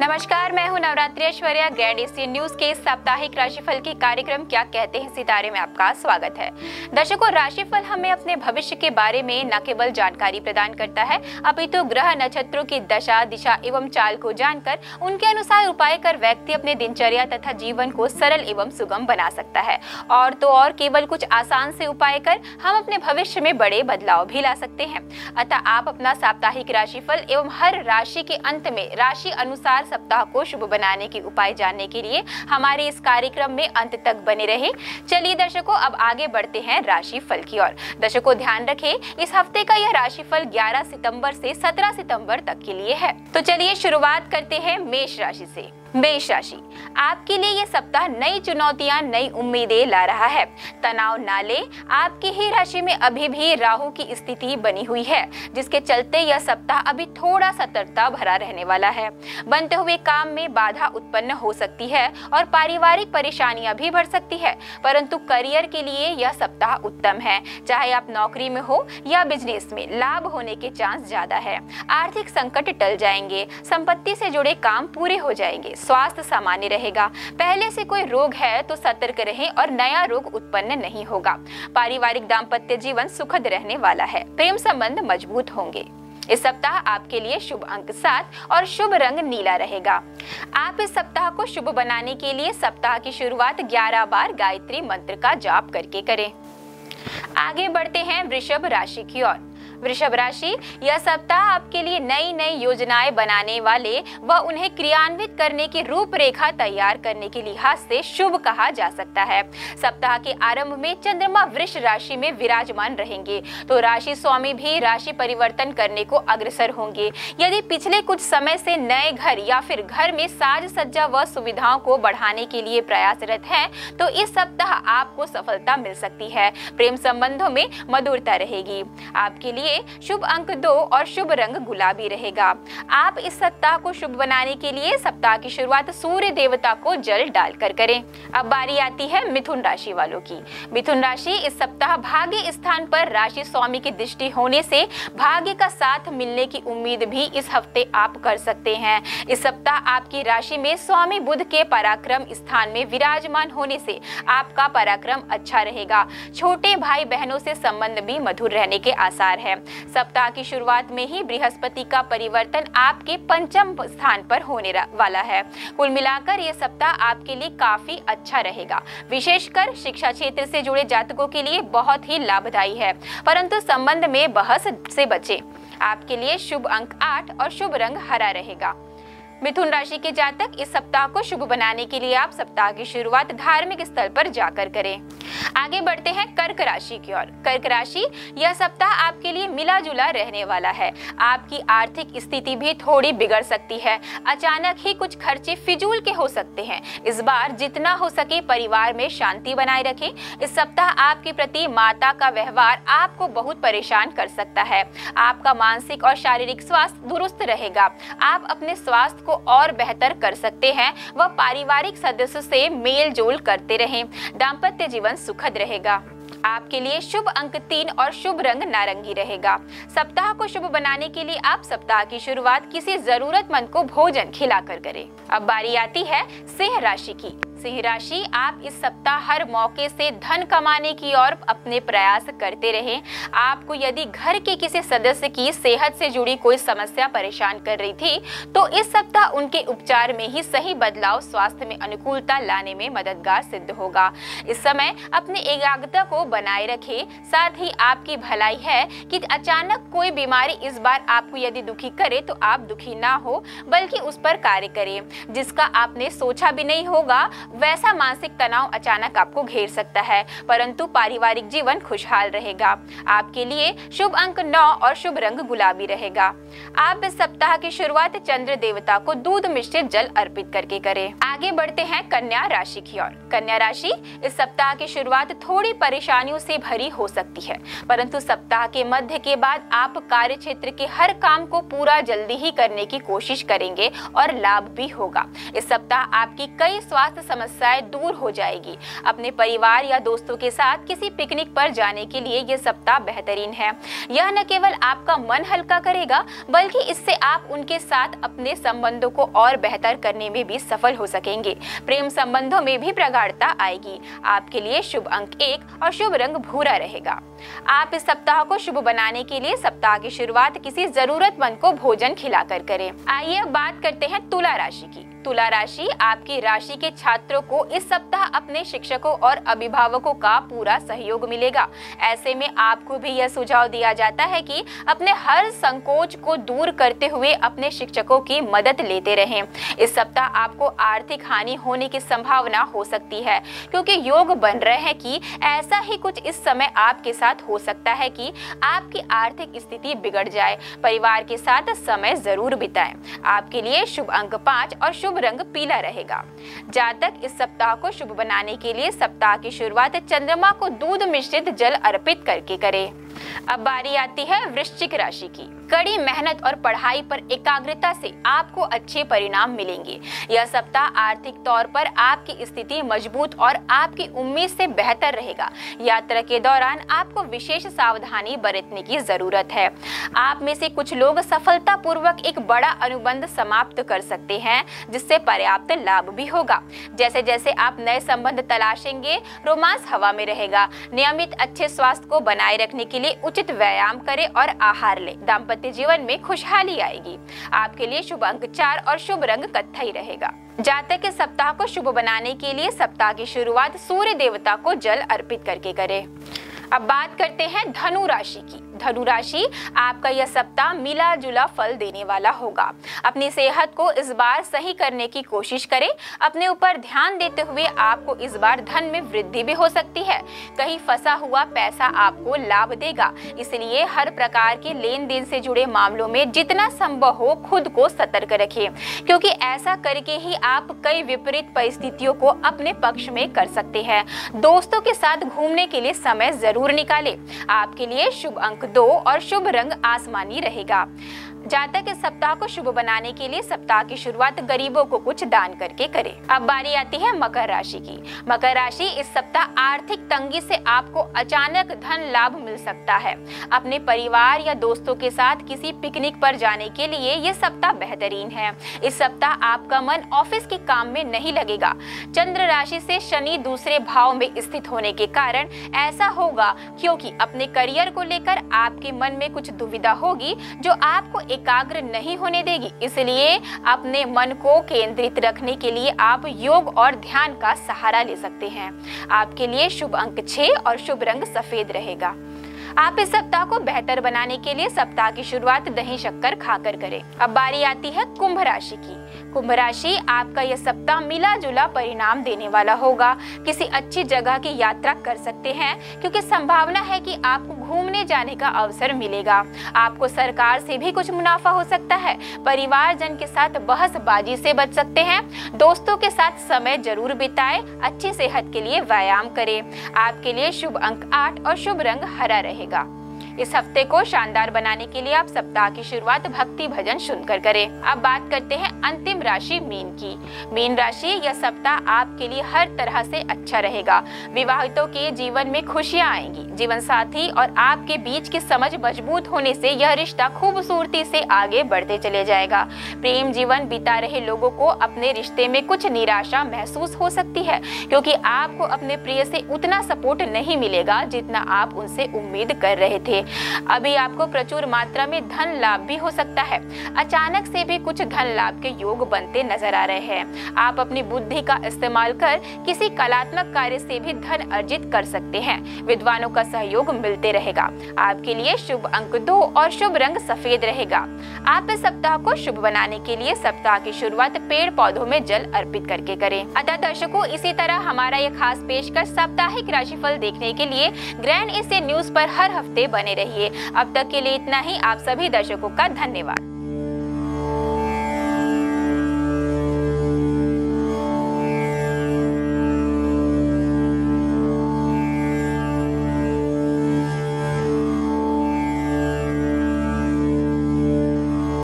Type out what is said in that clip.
नमस्कार, मैं हूँ Navratri Aishwarya. Grand Asian news के साप्ताहिक राशिफल के कार्यक्रम क्या कहते हैं सितारे में आपका स्वागत है। दर्शकों, राशिफल हमें अपने भविष्य के बारे में न केवल जानकारी प्रदान करता है, अपितु तो ग्रह नक्षत्रों की दशा, दिशा एवं चाल को जानकर, उनके अनुसार उपाय कर व्यक्ति अपने दिनचर्या तथा जीवन को सरल एवं सुगम बना सकता है। और तो और केवल कुछ आसान से उपाय कर, हम अपने भविष्य में बड़े बदलाव भी ला सकते हैं। अतः आप अपना साप्ताहिक राशिफल एवं हर राशि के अंत में राशि अनुसार सप्ताह को शुभ बनाने के उपाय जानने के लिए हमारे इस कार्यक्रम में अंत तक बने रहे। चलिए दर्शकों, अब आगे बढ़ते हैं राशि फल की ओर। दर्शकों, ध्यान रखें, इस हफ़्ते का यह राशि फल ग्यारह सितंबर ऐसी सत्रह सितंबर तक के लिए है। तो चलिए शुरुआत करते हैं मेष राशि से। मेष राशि, आपके लिए ये सप्ताह नई चुनौतियाँ, नई उम्मीदें ला रहा है। तनाव ना ले, आपकी ही राशि में अभी भी राहु की स्थिति बनी हुई है, जिसके चलते यह सप्ताह अभी थोड़ा सतर्कता भरा रहने वाला है। बनते हुए काम में बाधा उत्पन्न हो सकती है और पारिवारिक परेशानियाँ भी बढ़ सकती है, परंतु करियर के लिए यह सप्ताह उत्तम है। चाहे आप नौकरी में हो या बिज़नेस में, लाभ होने के चांस ज़्यादा है। आर्थिक संकट टल जाएँगे, संपत्ति से जुड़े काम पूरे हो जाएँगे स्वास्थ्य सामान्य रहेगा। पहले से कोई रोग है तो सतर्क रहें और नया रोग उत्पन्न नहीं होगा। पारिवारिक दाम्पत्य जीवन सुखद रहने वाला है। प्रेम संबंध मज़बूत होंगे। इस सप्ताह आपके लिए शुभ अंक सात और शुभ रंग नीला रहेगा। आप इस सप्ताह को शुभ बनाने के लिए सप्ताह की शुरुआत 11 बार गायत्री मंत्र का जाप करके करें। आगे बढ़ते हैं वृषभ राशि की ओर। वृषभ राशि, यह सप्ताह आपके लिए नई नई योजनाएँ बनाने वाले व उन्हें क्रियान्वित करने की रूपरेखा तैयार करने के लिहाज से शुभ कहा जा सकता है। सप्ताह के आरंभ में चंद्रमा वृक्ष राशि में विराजमान रहेंगे तो राशि स्वामी भी राशि परिवर्तन करने को अग्रसर होंगे। यदि पिछले कुछ समय से नए घर या फिर घर में साज सज्जा व सुविधाओं को बढ़ाने के लिए प्रयासरत हैं तो इस सप्ताह आपको सफलता मिल सकती है। प्रेम संबंधों में मधुरता रहेगी। आपके लिए लिए शुभ अंक दो और शुभ रंग गुलाबी रहेगा। आप इस सप्ताह को शुभ बनाने के लिए सप्ताह की शुरुआत सूर्य देवता को जल डालकर करें। अब बारी आती है मिथुन राशि वालों की। मिथुन राशि इस सप्ताह भाग्य स्थान पर राशि स्वामी की दृष्टि होने से भाग्य का साथ मिलने की उम्मीद भी इस हफ़्ते आप कर सकते हैं। इस सप्ताह आपकी राशि में स्वामी बुद्ध के पराक्रम स्थान में विराजमान होने से आपका पराक्रम अच्छा रहेगा। छोटे भाई बहनों से संबंध भी मधुर रहने के आसार है। सप्ताह की शुरुआत में ही बृहस्पति का परिवर्तन आपके पंचम स्थान पर होने वाला है। कुल मिलाकर यह सप्ताह आपके लिए काफ़ी अच्छा रहेगा। विशेषकर शिक्षा क्षेत्र से जुड़े जातकों के लिए बहुत ही लाभदायी है। परंतु संबंध में बहस से बचे। आपके लिए शुभ अंक आठ और शुभ रंग हरा रहेगा। मिथुन राशि के जातक इस सप्ताह को शुभ बनाने के लिए आप सप्ताह की शुरुआत धार्मिक स्थल पर जाकर करें। आगे बढ़ते हैं कर्क राशि की ओर। कर्क राशि, यह सप्ताह आपके लिए मिला जुला रहने वाला है। आपकी आर्थिक स्थिति भी थोड़ी बिगड़ सकती है। अचानक ही कुछ खर्चे फिजूल के हो सकते हैं। इस बार जितना हो सके परिवार में शांति बनाए रखें। इस सप्ताह आपके प्रति माता का व्यवहार आपको बहुत परेशान कर सकता है। आपका मानसिक और शारीरिक स्वास्थ्य दुरुस्त रहेगा। आप अपने स्वास्थ्य और बेहतर कर सकते हैं। व पारिवारिक सदस्य से मेल जोल करते रहें। दाम्पत्य जीवन सुखद रहेगा। आपके लिए शुभ अंक तीन और शुभ रंग नारंगी रहेगा। सप्ताह को शुभ बनाने के लिए आप सप्ताह की शुरुआत किसी जरूरतमंद को भोजन खिलाकर करें। अब बारी आती है सिंह राशि की। सिंह राशि, आप इस सप्ताह हर मौके से धन कमाने की ओर अपने प्रयास करते रहें। आपको यदि घर के किसी सदस्य की सेहत से जुड़ी कोई समस्या परेशान कर रही थी तो इस सप्ताह उनके उपचार में ही सही बदलाव स्वास्थ्य में अनुकूलता लाने में मददगार सिद्ध होगा। इस समय अपने एकाग्रता को बनाए रखें। साथ ही आपकी भलाई है कि अचानक कोई बीमारी इस बार आपको यदि दुखी करे तो आप दुखी ना हो, बल्कि उस पर कार्य करें। जिसका आपने सोचा भी नहीं होगा वैसा मानसिक तनाव अचानक आपको घेर सकता है, परंतु पारिवारिक जीवन खुशहाल रहेगा। आपके लिए शुभ अंक नौ और शुभ रंग गुलाबी रहेगा। आप इस सप्ताह की शुरुआत चंद्र देवता को दूध मिश्रित जल अर्पित करके करें। आगे बढ़ते हैं कन्या राशि की ओर। कन्या राशि इस सप्ताह की शुरुआत थोड़ी परेशानियों से भरी हो सकती है, परंतु सप्ताह के मध्य के बाद आप कार्य क्षेत्र के हर काम को पूरा जल्दी ही करने की कोशिश करेंगे और लाभ भी होगा। इस सप्ताह आपकी कई स्वास्थ्य समस्याएँ दूर हो जाएगी। अपने परिवार या दोस्तों के साथ किसी पिकनिक पर जाने के लिए ये सप्ताह बेहतरीन है। यह न केवल आपका मन हल्का करेगा, बल्कि इससे आप उनके साथ अपने संबंधों को और बेहतर करने में भी सफल हो सकेंगे। प्रेम संबंधों में भी प्रगाढ़ता आएगी। आपके लिए शुभ अंक एक और शुभ रंग भूरा रहेगा। आप इस सप्ताह को शुभ बनाने के लिए सप्ताह की शुरुआत किसी जरूरतमंद को भोजन खिलाकर करें। आइए अब बात करते हैं तुला राशि की। तुला राशि आपकी राशि के छात्रों को इस सप्ताह अपने शिक्षकों और अभिभावकों का पूरा सहयोग मिलेगा। ऐसे में आपको भी यह सुझाव दिया जाता है कि अपने हर संकोच को दूर करते हुए अपने शिक्षकों की मदद लेते रहें। इस सप्ताह आपको आर्थिक हानि होने की संभावना हो सकती है, क्योंकि योग बन रहे हैं कि ऐसा ही कुछ इस समय आपके साथ हो सकता है कि आपकी आर्थिक स्थिति बिगड़ जाए। परिवार के साथ समय ज़रूर बिताएँ। आपके लिए शुभ अंक पाँच और शुभ शुभ रंग पीला रहेगा। जातक इस सप्ताह को शुभ बनाने के लिए सप्ताह की शुरुआत चंद्रमा को दूध मिश्रित जल अर्पित करके करें। अब बारी आती है वृश्चिक राशि की। कड़ी मेहनत और पढ़ाई पर एकाग्रता से आपको अच्छे परिणाम मिलेंगे। यह सप्ताह आर्थिक तौर पर आपकी स्थिति मज़बूत और आपकी उम्मीद से बेहतर रहेगा। यात्रा के दौरान आपको विशेष सावधानी बरतने की ज़रूरत है। आप में से कुछ लोग सफलता पूर्वक एक बड़ा अनुबंध समाप्त कर सकते हैं, जिससे पर्याप्त लाभ भी होगा। जैसे जैसे आप नए संबंध तलाशेंगे, रोमांस हवा में रहेगा। नियमित अच्छे स्वास्थ्य को बनाए रखने के लिए उचित व्यायाम करें और आहार लें। दाम्पत्य जीवन में खुशहाली आएगी। आपके लिए शुभ अंक चार और शुभ रंग कत्थई रहेगा। जातक के सप्ताह को शुभ बनाने के लिए सप्ताह की शुरुआत सूर्य देवता को जल अर्पित करके करें। अब बात करते हैं धनु राशि की। धनु राशि आपका यह सप्ताह मिला जुला फल देने वाला होगा। अपनी सेहत को इस बार सही करने की कोशिश करें। अपने ऊपर ध्यान देते हुए आपको इस बार धन में वृद्धि भी हो सकती है। कहीं फंसा हुआ पैसा आपको लाभ देगा। इसलिए हर प्रकार के लेन देन से जुड़े मामलों में जितना संभव हो खुद को सतर्क रखिए क्योंकि ऐसा करके ही आप कई विपरीत परिस्थितियों को अपने पक्ष में कर सकते हैं। दोस्तों के साथ घूमने के लिए समय ज़रूर निकालें। आपके लिए शुभ अंक दो और शुभ रंग आसमानी रहेगा। जातक इस सप्ताह को शुभ बनाने के लिए सप्ताह की शुरुआत गरीबों को कुछ दान करके करें। अब बारी आती है मकर राशि की। मकर राशि इस सप्ताह आर्थिक तंगी से आपको अचानक धन लाभ मिल सकता है। अपने परिवार या दोस्तों के साथ किसी पिकनिक पर जाने के लिए ये सप्ताह बेहतरीन है। इस सप्ताह आपका मन ऑफ़िस के काम में नहीं लगेगा। चंद्र राशि से शनि दूसरे भाव में स्थित होने के कारण ऐसा होगा क्योंकि अपने करियर को लेकर आपके मन में कुछ दुविधा होगी जो आपको एकाग्र नहीं होने देगी। इसलिए अपने मन को केंद्रित रखने के लिए आप योग और ध्यान का सहारा ले सकते हैं। आपके लिए शुभ अंक छह और शुभ रंग सफ़ेद रहेगा। आप इस सप्ताह को बेहतर बनाने के लिए सप्ताह की शुरुआत दही शक्कर खाकर करें। अब बारी आती है कुंभ राशि की। कुंभ राशि आपका यह सप्ताह मिला जुला परिणाम देने वाला होगा। किसी अच्छी जगह की यात्रा कर सकते हैं, क्योंकि संभावना है कि आपको घूमने जाने का अवसर मिलेगा। आपको सरकार से भी कुछ मुनाफा हो सकता है। परिवार जन के साथ बहसबाजी से बच सकते हैं। दोस्तों के साथ समय ज़रूर बिताए। अच्छी सेहत के लिए व्यायाम करें। आपके लिए शुभ अंक आठ और शुभ रंग हरा रहेगा। इस हफ़्ते को शानदार बनाने के लिए आप सप्ताह की शुरुआत भक्ति भजन सुनकर करें। अब बात करते हैं अंतिम राशि मीन की। मीन राशि यह सप्ताह आपके लिए हर तरह से अच्छा रहेगा। विवाहितों के जीवन में खुशियाँ आएँगी। जीवन साथी और आपके बीच की समझ मज़बूत होने से यह रिश्ता खूबसूरती से आगे बढ़ते चले जाएगा। प्रेम जीवन बिता रहे लोगों को अपने रिश्ते में कुछ निराशा महसूस हो सकती है, क्योंकि आपको अपने प्रिय से उतना सपोर्ट नहीं मिलेगा जितना आप उनसे उम्मीद कर रहे थे। अभी आपको प्रचुर मात्रा में धन लाभ भी हो सकता है। अचानक से भी कुछ धन लाभ के योग बनते नज़र आ रहे हैं। आप अपनी बुद्धि का इस्तेमाल कर किसी कलात्मक कार्य से भी धन अर्जित कर सकते हैं। विद्वानों का सहयोग मिलते रहेगा। आपके लिए शुभ अंक दो और शुभ रंग सफ़ेद रहेगा। आप इस सप्ताह को शुभ बनाने के लिए सप्ताह की शुरुआत पेड़ पौधों में जल अर्पित करके करें। अतः दर्शकों, इसी तरह हमारा ये खास पेशकश साप्ताहिक राशिफल देखने के लिए ग्रैंड एशिया न्यूज़ पर हर हफ़्ते बने रहिए। अब तक के लिए इतना ही। आप सभी दर्शकों का धन्यवाद।